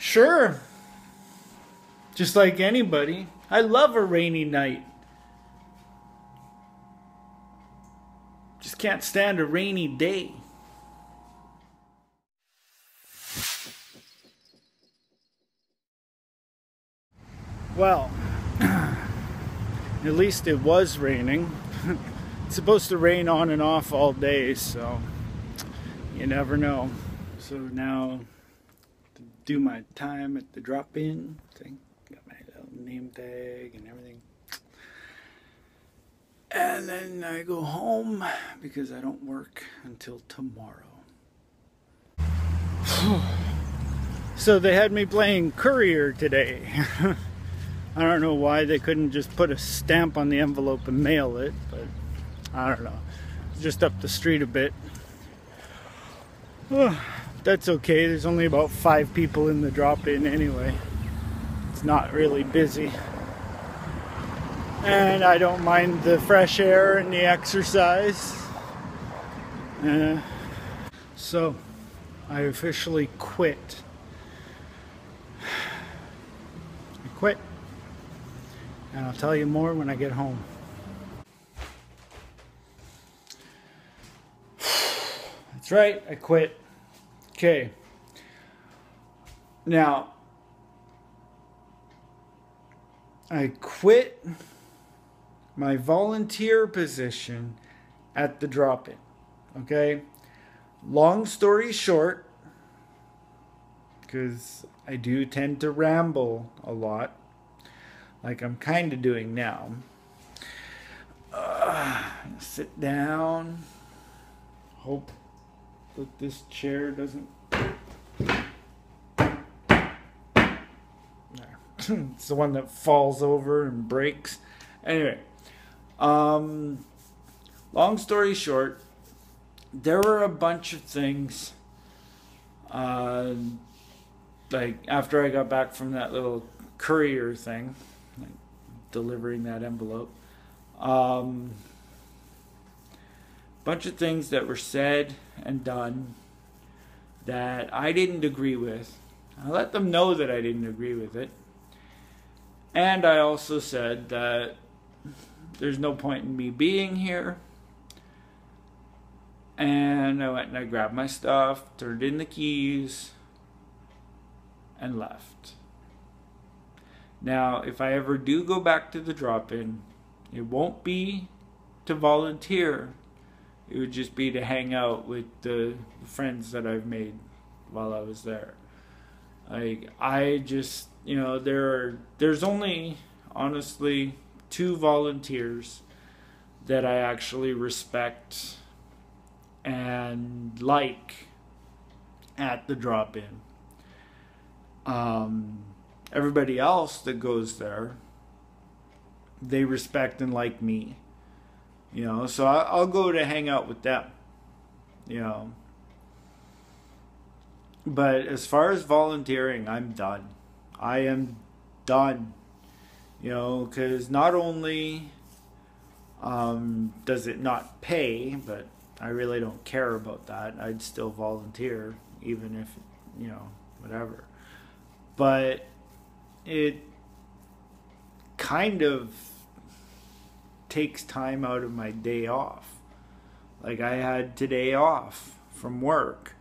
Sure. Just like anybody. I love a rainy night. Just can't stand a rainy day. Well, at least it was raining. it's supposed to rain on and off all day, so you never know. So now, do my time at the drop-in thing, got my little name tag and everything. And then I go home because I don't work until tomorrow. so they had me playing courier today. I don't know why they couldn't just put a stamp on the envelope and mail it, but I don't know. Just up the street a bit. That's okay. There's only about five people in the drop-in anyway. It's not really busy. And I don't mind the fresh air and the exercise. Uh, so, I officially quit. I quit. And I'll tell you more when I get home. That's right, I quit. Okay. Now, I quit my volunteer position at the drop in. Okay? Long story short, because I do tend to ramble a lot, like I'm kind of doing now. Uh, sit down. Hope that this chair doesn't. it's the one that falls over and breaks. Anyway, um, long story short, there were a bunch of things. Uh, like after I got back from that little courier thing, like delivering that envelope, um, bunch of things that were said and done that I didn't agree with. I let them know that I didn't agree with it. And I also said that there's no point in me being here. And I went and I grabbed my stuff, turned in the keys, and left. Now, if I ever do go back to the drop in, it won't be to volunteer. It would just be to hang out with the friends that I've made while I was there. Like I just, you know, there are there's only honestly two volunteers that I actually respect and like at the drop in. Um, everybody else that goes there, they respect and like me. You know, so I, will go to hang out with them. You know. But as far as volunteering, I'm done. I am done. You know, because not only um, does it not pay, but I really don't care about that. I'd still volunteer, even if, you know, whatever. But it kind of takes time out of my day off. Like I had today off from work,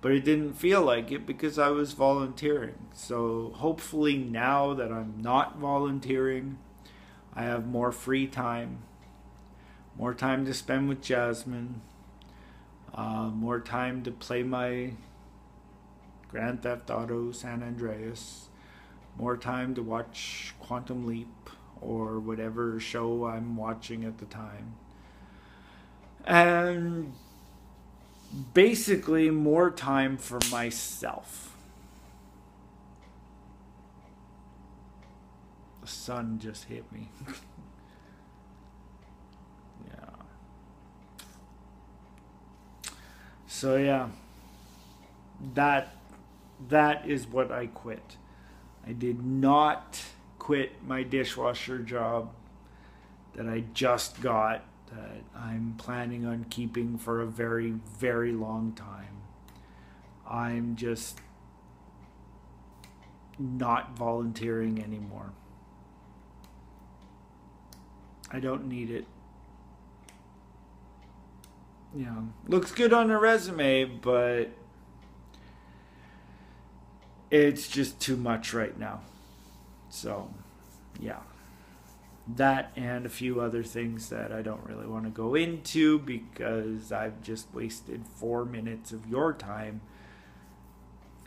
but it didn't feel like it because I was volunteering. So hopefully now that I'm not volunteering, I have more free time, more time to spend with Jasmine, uh, more time to play my Grand Theft Auto San Andreas, more time to watch Quantum Leap or whatever show I'm watching at the time. And basically, more time for myself. The sun just hit me. yeah. So yeah. That that is what I quit. I did not quit my dishwasher job that I just got that I'm planning on keeping for a very, very long time. I'm just not volunteering anymore. I don't need it. Yeah, looks good on a resume, but it's just too much right now. So, yeah. That and a few other things that I don't really want to go into because I've just wasted four minutes of your time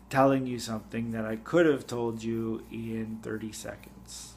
telling you something that I could have told you in 30 seconds.